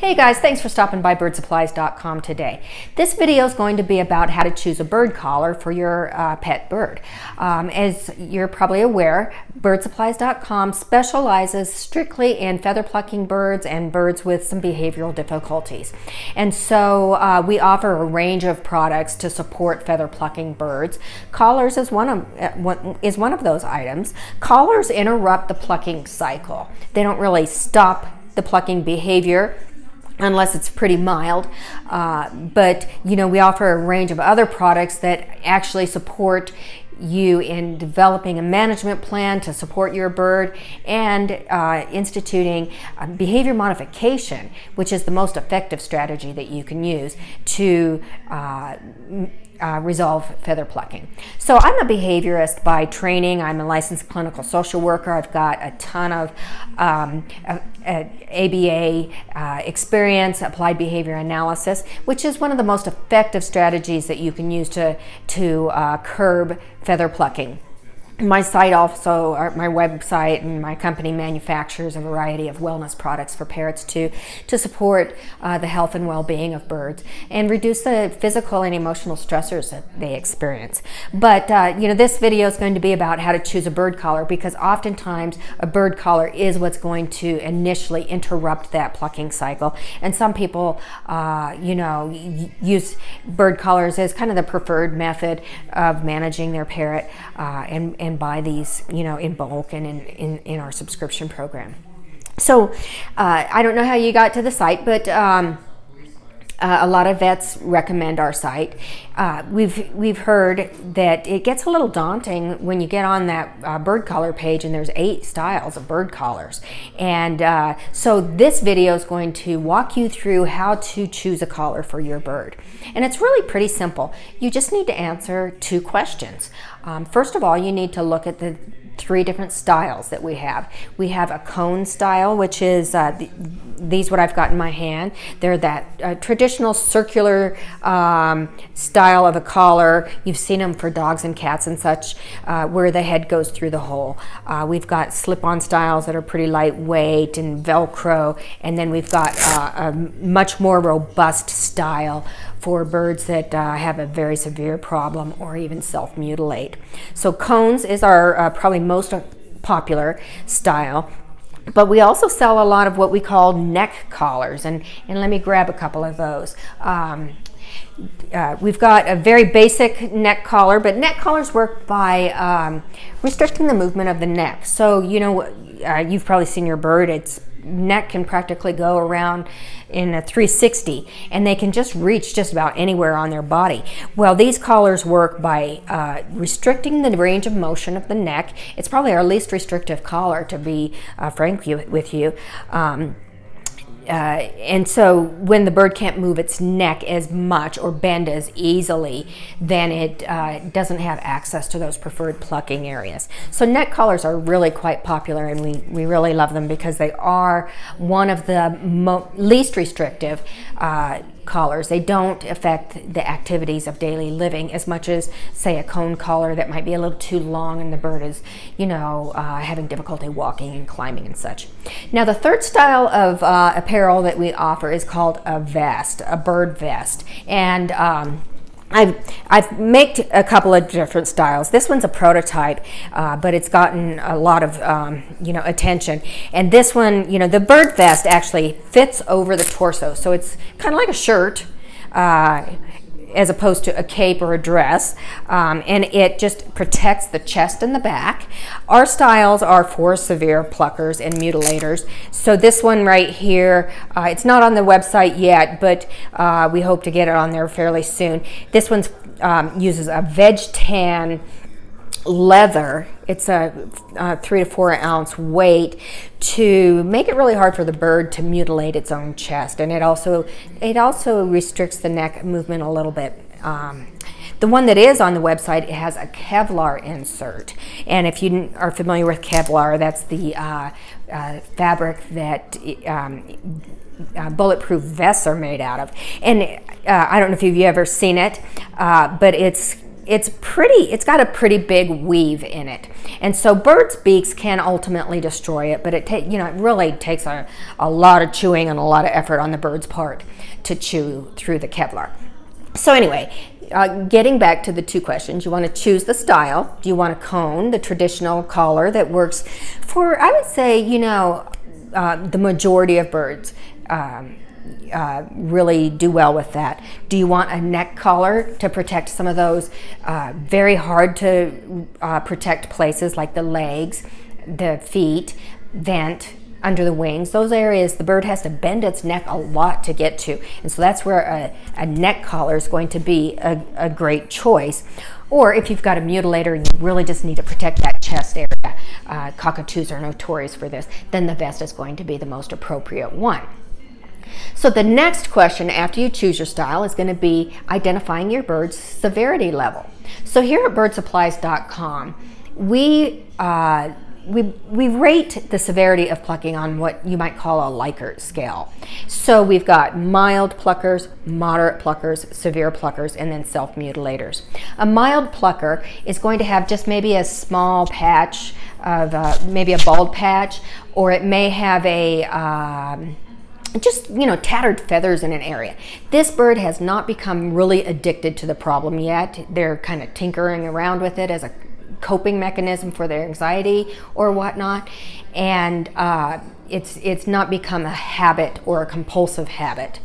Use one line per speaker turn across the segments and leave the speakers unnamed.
Hey guys, thanks for stopping by birdsupplies.com today. This video is going to be about how to choose a bird collar for your uh, pet bird. Um, as you're probably aware, birdsupplies.com specializes strictly in feather plucking birds and birds with some behavioral difficulties. And so uh, we offer a range of products to support feather plucking birds. Collars is one of, uh, is one of those items. Collars interrupt the plucking cycle. They don't really stop the plucking behavior unless it's pretty mild. Uh, but you know, we offer a range of other products that actually support you in developing a management plan to support your bird and uh, instituting behavior modification, which is the most effective strategy that you can use to uh, uh, resolve feather plucking. So I'm a behaviorist by training. I'm a licensed clinical social worker. I've got a ton of um, ABA uh, experience, applied behavior analysis, which is one of the most effective strategies that you can use to, to uh, curb feather plucking my site also, my website and my company manufactures a variety of wellness products for parrots to, to support uh, the health and well-being of birds and reduce the physical and emotional stressors that they experience. But, uh, you know, this video is going to be about how to choose a bird collar because oftentimes a bird collar is what's going to initially interrupt that plucking cycle. And some people, uh, you know, use bird collars as kind of the preferred method of managing their parrot uh, and, and and buy these, you know, in bulk and in, in, in our subscription program. So uh, I don't know how you got to the site, but um, uh, a lot of vets recommend our site. Uh, we've we've heard that it gets a little daunting when you get on that uh, bird collar page and there's eight styles of bird collars. And uh, so this video is going to walk you through how to choose a collar for your bird. And it's really pretty simple. You just need to answer two questions. Um, first of all, you need to look at the three different styles that we have. We have a cone style, which is uh, the, these what I've got in my hand. They're that uh, traditional circular um, style of a collar. You've seen them for dogs and cats and such, uh, where the head goes through the hole. Uh, we've got slip-on styles that are pretty lightweight and Velcro, and then we've got uh, a much more robust style for birds that uh, have a very severe problem or even self-mutilate. So cones is our uh, probably most popular style. But we also sell a lot of what we call neck collars, and, and let me grab a couple of those. Um, uh, we've got a very basic neck collar, but neck collars work by um, restricting the movement of the neck. So, you know, uh, you've probably seen your bird, its neck can practically go around in a 360 and they can just reach just about anywhere on their body. Well, these collars work by uh, restricting the range of motion of the neck. It's probably our least restrictive collar, to be uh, frank with you. Um, uh, and so when the bird can't move its neck as much or bend as easily, then it uh, doesn't have access to those preferred plucking areas. So neck collars are really quite popular and we, we really love them because they are one of the least restrictive uh, collars. They don't affect the activities of daily living as much as, say, a cone collar that might be a little too long and the bird is, you know, uh, having difficulty walking and climbing and such. Now, the third style of uh, apparel that we offer is called a vest, a bird vest. And um, I've, I've made a couple of different styles. This one's a prototype, uh, but it's gotten a lot of um, you know attention. And this one, you know, the bird vest actually fits over the torso, so it's kind of like a shirt. Uh, as opposed to a cape or a dress, um, and it just protects the chest and the back. Our styles are for severe pluckers and mutilators. So this one right here, uh, it's not on the website yet, but uh, we hope to get it on there fairly soon. This one um, uses a veg tan leather. It's a, a, three to four ounce weight to make it really hard for the bird to mutilate its own chest, and it also it also restricts the neck movement a little bit. Um, the one that is on the website it has a Kevlar insert, and if you are familiar with Kevlar, that's the uh, uh, fabric that um, uh, bulletproof vests are made out of. And uh, I don't know if you've ever seen it, uh, but it's it's pretty, it's got a pretty big weave in it. And so birds' beaks can ultimately destroy it, but it, you know, it really takes a, a lot of chewing and a lot of effort on the bird's part to chew through the Kevlar. So anyway, uh, getting back to the two questions, you want to choose the style. Do you want a cone, the traditional collar that works for, I would say, you know, uh, the majority of birds. Um, uh, really do well with that. Do you want a neck collar to protect some of those uh, very hard to uh, protect places like the legs, the feet, vent, under the wings. Those areas the bird has to bend its neck a lot to get to. And so that's where a, a neck collar is going to be a, a, great choice. Or if you've got a mutilator and you really just need to protect that chest area, uh, cockatoos are notorious for this, then the vest is going to be the most appropriate one. So the next question after you choose your style is going to be identifying your bird's severity level. So here at birdsupplies.com, we uh, we, we rate the severity of plucking on what you might call a Likert scale. So we've got mild pluckers, moderate pluckers, severe pluckers, and then self-mutilators. A mild plucker is going to have just maybe a small patch of uh, maybe a bald patch, or it may have a um, just you know tattered feathers in an area. This bird has not become really addicted to the problem yet. They're kind of tinkering around with it as a coping mechanism for their anxiety or whatnot. And uh, it's it's not become a habit or a compulsive habit.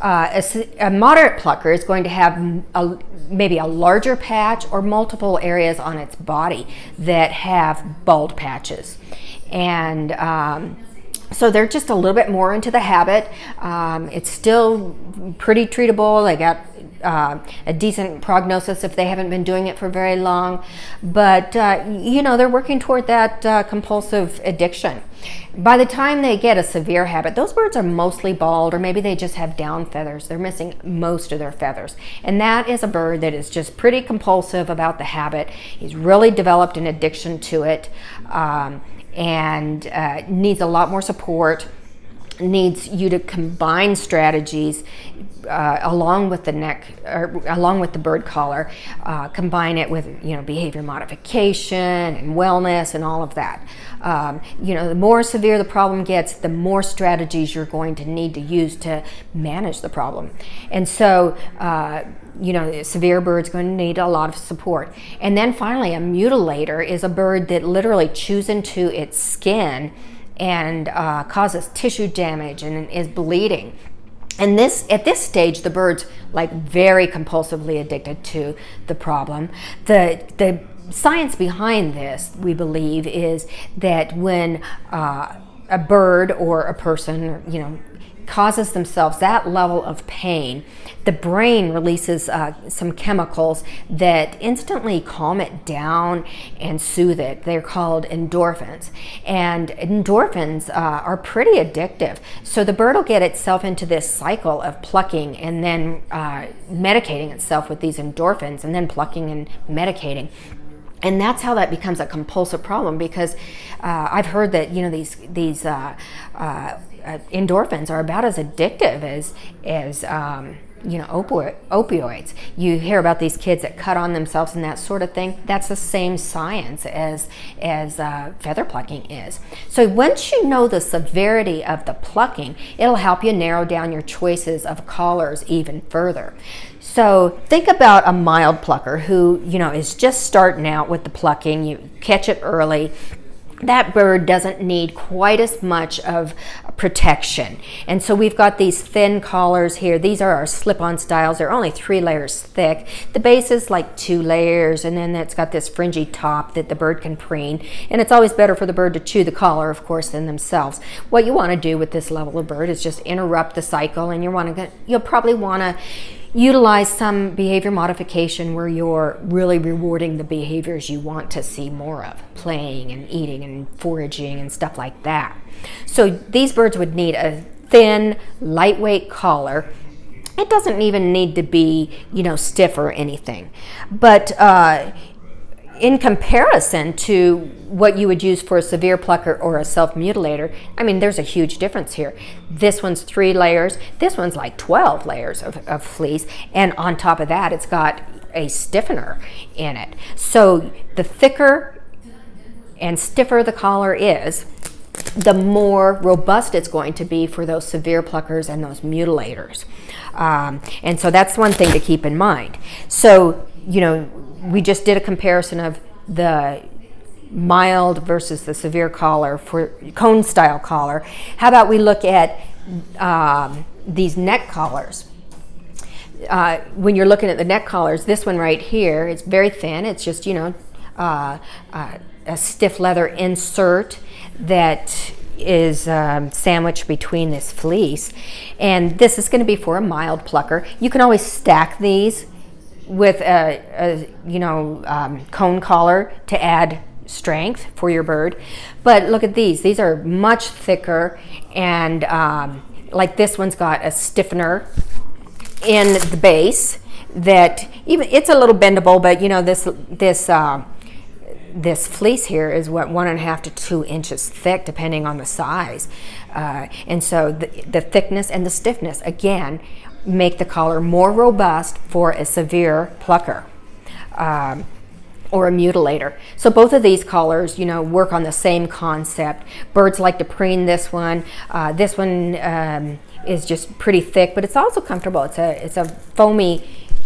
Uh, a, a, moderate plucker is going to have a, maybe a larger patch or multiple areas on its body that have bald patches. And um, so they're just a little bit more into the habit. Um, it's still pretty treatable. They got uh, a decent prognosis if they haven't been doing it for very long. But, uh, you know, they're working toward that uh, compulsive addiction. By the time they get a severe habit, those birds are mostly bald or maybe they just have down feathers. They're missing most of their feathers. And that is a bird that is just pretty compulsive about the habit. He's really developed an addiction to it. Um, and uh, needs a lot more support needs you to combine strategies uh, along with the neck or along with the bird collar uh, combine it with you know behavior modification and wellness and all of that um, you know the more severe the problem gets the more strategies you're going to need to use to manage the problem and so uh, you know, severe bird's going to need a lot of support. And then finally, a mutilator is a bird that literally chews into its skin and uh, causes tissue damage and is bleeding. And this, at this stage, the bird's like very compulsively addicted to the problem. The, the science behind this, we believe, is that when uh, a bird or a person, you know, causes themselves that level of pain, the brain releases uh, some chemicals that instantly calm it down and soothe it. They're called endorphins. And endorphins uh, are pretty addictive. So the bird will get itself into this cycle of plucking and then uh, medicating itself with these endorphins and then plucking and medicating and that's how that becomes a compulsive problem because uh, I've heard that you know these these uh, uh, uh, endorphins are about as addictive as as um, you know opi- opioids. You hear about these kids that cut on themselves and that sort of thing. That's the same science as as uh, feather plucking is. So once you know the severity of the plucking, it'll help you narrow down your choices of collars even further. So think about a mild plucker who you know is just starting out with the plucking. You catch it early that bird doesn't need quite as much of protection. And so we've got these thin collars here. These are our slip-on styles. They're only three layers thick. The base is like two layers, and then it's got this fringy top that the bird can preen. And it's always better for the bird to chew the collar, of course, than themselves. What you want to do with this level of bird is just interrupt the cycle, and you want to, you'll probably want to utilize some behavior modification where you're really rewarding the behaviors you want to see more of playing and eating and foraging and stuff like that. So these birds would need a thin, lightweight collar. It doesn't even need to be, you know, stiff or anything. But uh, in comparison to what you would use for a severe plucker or a self-mutilator, I mean, there's a huge difference here. This one's three layers. This one's like 12 layers of, of fleece. And on top of that, it's got a stiffener in it. So the thicker and stiffer the collar is, the more robust it's going to be for those severe pluckers and those mutilators. Um, and so that's one thing to keep in mind. So, you know, we just did a comparison of the mild versus the severe collar for cone style collar. How about we look at um, these neck collars? Uh, when you're looking at the neck collars, this one right here, it's very thin. It's just, you know, uh, uh, a stiff leather insert that is um, sandwiched between this fleece. And this is going to be for a mild plucker. You can always stack these with a, a you know, um, cone collar to add strength for your bird. But look at these. These are much thicker and um, like this one's got a stiffener in the base that even it's a little bendable, but you know this this uh, this fleece here is what one and a half to two inches thick, depending on the size. Uh, and so the, the thickness and the stiffness again make the collar more robust for a severe plucker. Um, or a mutilator. So both of these collars, you know, work on the same concept. Birds like to preen this one. Uh, this one um, is just pretty thick, but it's also comfortable. It's a it's a foamy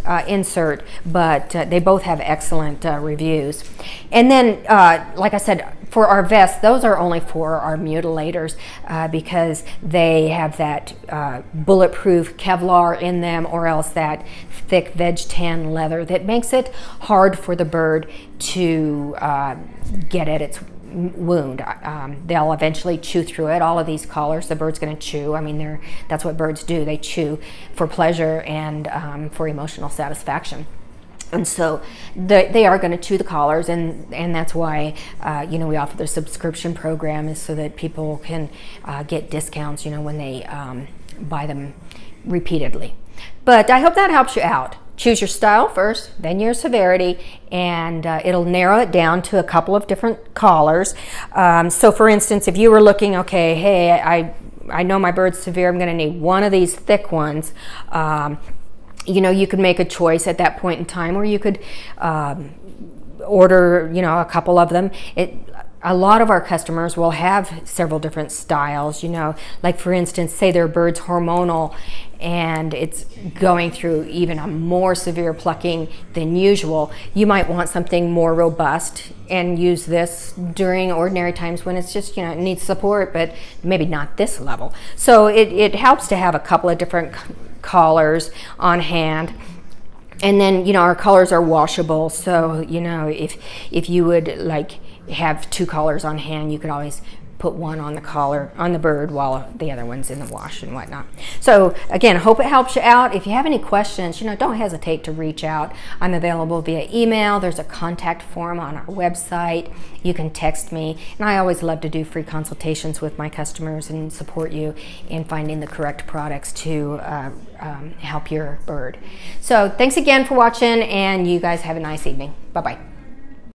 uh, insert, but uh, they both have excellent uh, reviews. And then, uh, like I said, for our vests, those are only for our mutilators uh, because they have that uh, bulletproof Kevlar in them or else that thick veg tan leather that makes it hard for the bird to get at its wound. Um, they'll eventually chew through it. All of these collars, the bird's going to chew. I mean, they're, that's what birds do. They chew for pleasure and um, for emotional satisfaction. And so the, they are going to chew the collars, and, and that's why uh, you know we offer the subscription program is so that people can uh, get discounts you know when they um, buy them repeatedly. But I hope that helps you out choose your style first, then your severity, and uh, it'll narrow it down to a couple of different collars. Um, so for instance, if you were looking, okay, hey, I, I know my bird's severe, I'm gonna need one of these thick ones. Um, you know, you could make a choice at that point in time or you could um, order, you know, a couple of them. It, a lot of our customers will have several different styles, you know, like for instance, say their bird's hormonal and it's going through even a more severe plucking than usual, you might want something more robust and use this during ordinary times when it's just, you know, it needs support, but maybe not this level. So it, it helps to have a couple of different collars on hand. And then, you know, our collars are washable. So, you know, if, if you would like have two collars on hand, you could always put one on the collar on the bird while the other one's in the wash and whatnot. So again, hope it helps you out. If you have any questions, you know, don't hesitate to reach out. I'm available via email. There's a contact form on our website. You can text me. And I always love to do free consultations with my customers and support you in finding the correct products to uh, um, help your bird. So thanks again for watching and you guys have a nice evening. Bye-bye.